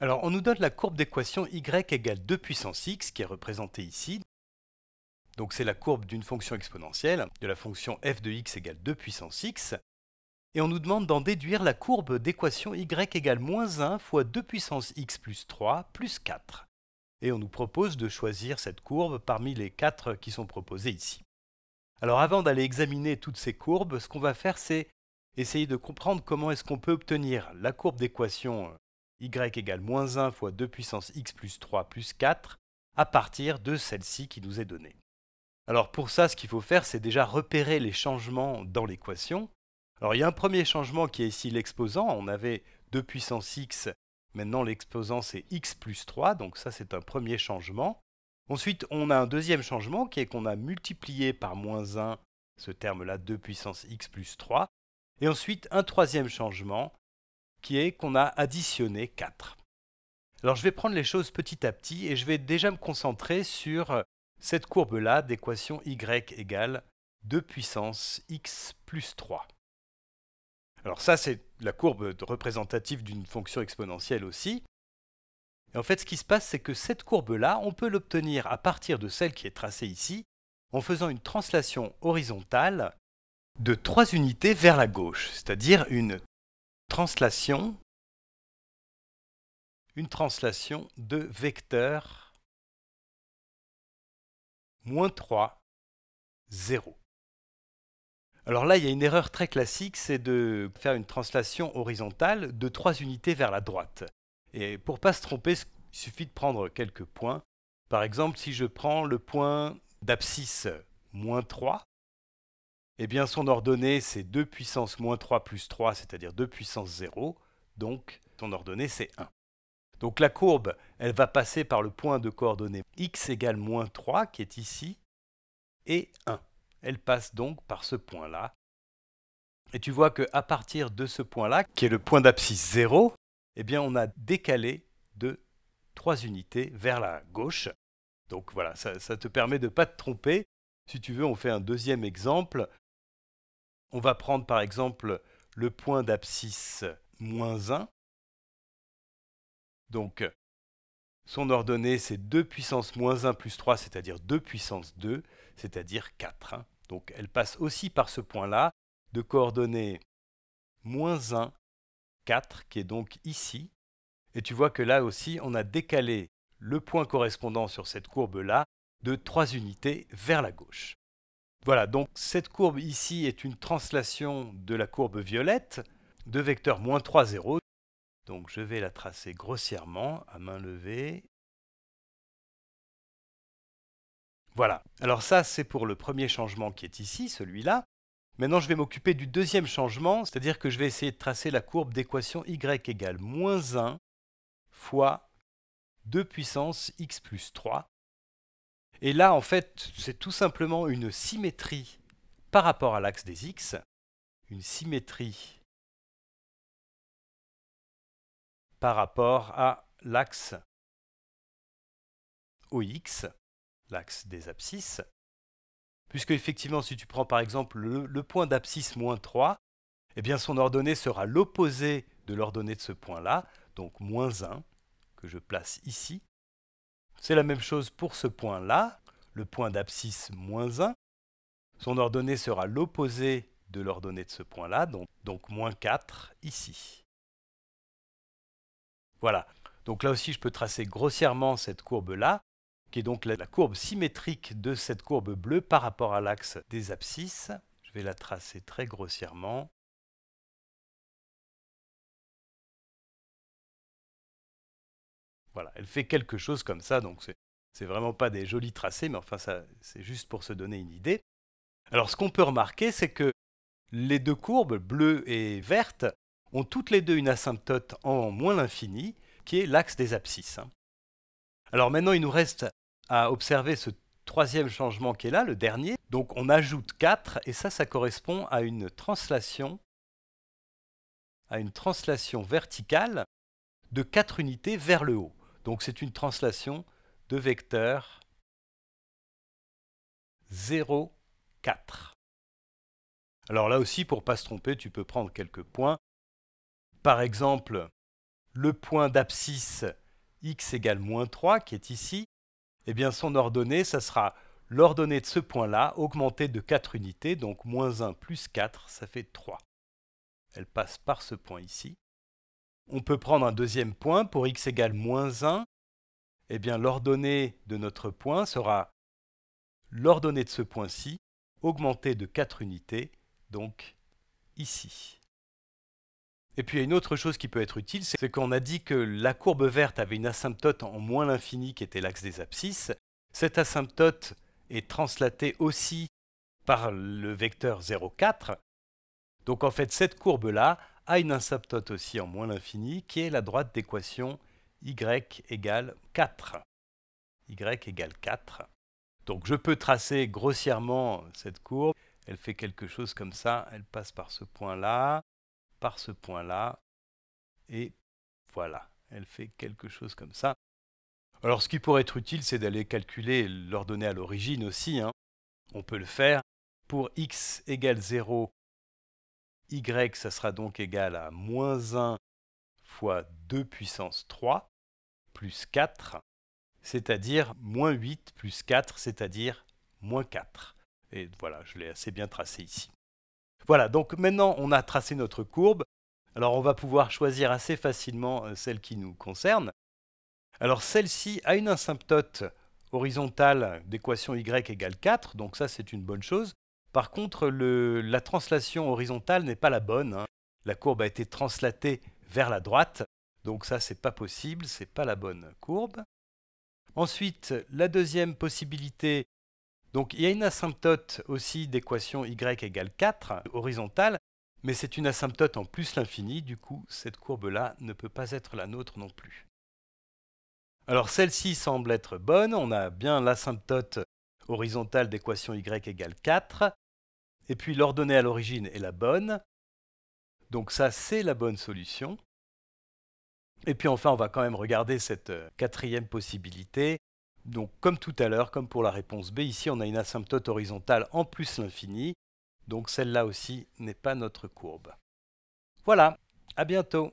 Alors, on nous donne la courbe d'équation y égale 2 puissance x, qui est représentée ici. Donc, c'est la courbe d'une fonction exponentielle, de la fonction f de x égale 2 puissance x. Et on nous demande d'en déduire la courbe d'équation y égale moins 1 fois 2 puissance x plus 3 plus 4. Et on nous propose de choisir cette courbe parmi les 4 qui sont proposées ici. Alors avant d'aller examiner toutes ces courbes, ce qu'on va faire, c'est essayer de comprendre comment est-ce qu'on peut obtenir la courbe d'équation y égale moins 1 fois 2 puissance x plus 3 plus 4 à partir de celle-ci qui nous est donnée. Alors pour ça, ce qu'il faut faire, c'est déjà repérer les changements dans l'équation. Alors il y a un premier changement qui est ici l'exposant. On avait 2 puissance x, maintenant l'exposant c'est x plus 3, donc ça c'est un premier changement. Ensuite, on a un deuxième changement qui est qu'on a multiplié par moins 1 ce terme-là 2 puissance x plus 3. Et ensuite, un troisième changement qui est qu'on a additionné 4. Alors je vais prendre les choses petit à petit et je vais déjà me concentrer sur cette courbe-là d'équation y égale 2 puissance x plus 3. Alors ça, c'est la courbe représentative d'une fonction exponentielle aussi. Et en fait, ce qui se passe, c'est que cette courbe-là, on peut l'obtenir à partir de celle qui est tracée ici, en faisant une translation horizontale de 3 unités vers la gauche, c'est-à-dire une translation, une translation de vecteur moins 3, 0. Alors là, il y a une erreur très classique, c'est de faire une translation horizontale de 3 unités vers la droite. Et pour pas se tromper, il suffit de prendre quelques points. Par exemple, si je prends le point d'abscisse moins 3, eh bien son ordonnée c'est 2 puissance moins 3 plus 3, c'est-à-dire 2 puissance 0, donc son ordonnée c'est 1. Donc la courbe, elle va passer par le point de coordonnées x égale moins 3 qui est ici, et 1. Elle passe donc par ce point-là. Et tu vois qu'à partir de ce point-là, qui est le point d'abscisse 0, eh bien on a décalé de 3 unités vers la gauche. Donc voilà, ça, te permet de ne pas te tromper. Si tu veux, on fait un deuxième exemple. On va prendre par exemple le point d'abscisse moins 1. Donc son ordonnée c'est 2 puissance moins 1 plus 3, c'est-à-dire 2 puissance 2, c'est-à-dire 4. Hein. Donc elle passe aussi par ce point-là de coordonnées moins 1 4, qui est donc ici. Et tu vois que là aussi, on a décalé le point correspondant sur cette courbe-là de 3 unités vers la gauche. Voilà, donc cette courbe ici est une translation de la courbe violette de vecteur moins 3, 0. Donc je vais la tracer grossièrement à main levée. Voilà, alors ça c'est pour le premier changement qui est ici, celui-là. Maintenant, je vais m'occuper du deuxième changement, c'est-à-dire que je vais essayer de tracer la courbe d'équation y égale moins 1 fois 2 puissance x plus 3. Et là, en fait, c'est tout simplement une symétrie par rapport à l'axe des x, une symétrie par rapport à l'axe OX, l'axe des abscisses. Puisque effectivement, si tu prends par exemple le, point d'abscisse moins 3, eh bien son ordonnée sera l'opposé de l'ordonnée de ce point-là, donc moins 1, que je place ici. C'est la même chose pour ce point-là, le point d'abscisse moins 1. Son ordonnée sera l'opposé de l'ordonnée de ce point-là, donc, moins 4 ici. Voilà. Donc là aussi, je peux tracer grossièrement cette courbe-là qui est donc la, courbe symétrique de cette courbe bleue par rapport à l'axe des abscisses. Je vais la tracer très grossièrement. Voilà, elle fait quelque chose comme ça, donc c'est vraiment pas des jolis tracés, mais enfin c'est juste pour se donner une idée. Alors ce qu'on peut remarquer, c'est que les deux courbes, bleue et verte, ont toutes les deux une asymptote en moins l'infini, qui est l'axe des abscisses. Hein. Alors maintenant, il nous reste à observer ce troisième changement qui est là, le dernier. Donc on ajoute 4 et ça, ça correspond à une translation, à une translation verticale de 4 unités vers le haut. Donc c'est une translation de vecteur 0, 4. Alors là aussi, pour ne pas se tromper, tu peux prendre quelques points. Par exemple, le point d'abscisse x égale moins 3 qui est ici, eh bien son ordonnée, ça sera l'ordonnée de ce point-là augmentée de 4 unités, donc moins 1 plus 4, ça fait 3. Elle passe par ce point ici. On peut prendre un deuxième point pour x égale moins 1. Eh bien l'ordonnée de notre point sera l'ordonnée de ce point-ci augmentée de 4 unités, donc ici. Et puis il y a une autre chose qui peut être utile, c'est qu'on a dit que la courbe verte avait une asymptote en moins l'infini qui était l'axe des abscisses. Cette asymptote est translatée aussi par le vecteur 0,4. Donc en fait cette courbe-là a une asymptote aussi en moins l'infini qui est la droite d'équation y égale 4. y égale 4. Donc je peux tracer grossièrement cette courbe. Elle fait quelque chose comme ça. Elle passe par ce point-là par ce point-là. Et voilà, elle fait quelque chose comme ça. Alors ce qui pourrait être utile, c'est d'aller calculer l'ordonnée à l'origine aussi. Hein. On peut le faire. Pour x égale 0, y, ça sera donc égal à moins 1 fois 2 puissance 3 plus 4, c'est-à-dire moins 8 plus 4, c'est-à-dire moins 4. Et voilà, je l'ai assez bien tracé ici. Voilà, donc maintenant on a tracé notre courbe. Alors on va pouvoir choisir assez facilement euh, celle qui nous concerne. Alors celle-ci a une asymptote horizontale d'équation y égale 4, donc ça c'est une bonne chose. Par contre, la translation horizontale n'est pas la bonne. Hein. La courbe a été translatée vers la droite, donc ça c'est pas possible, c'est pas la bonne courbe. Ensuite, la deuxième possibilité, donc il y a une asymptote aussi d'équation y égale 4, horizontale, mais c'est une asymptote en plus l'infini, du coup cette courbe-là ne peut pas être la nôtre non plus. Alors celle-ci semble être bonne, on a bien l'asymptote horizontale d'équation y égale 4, et puis l'ordonnée à l'origine est la bonne, donc ça c'est la bonne solution. Et puis enfin on va quand même regarder cette euh, quatrième possibilité, donc comme tout à l'heure, comme pour la réponse B, ici on a une asymptote horizontale en plus l'infini, donc celle-là aussi n'est pas notre courbe. Voilà, à bientôt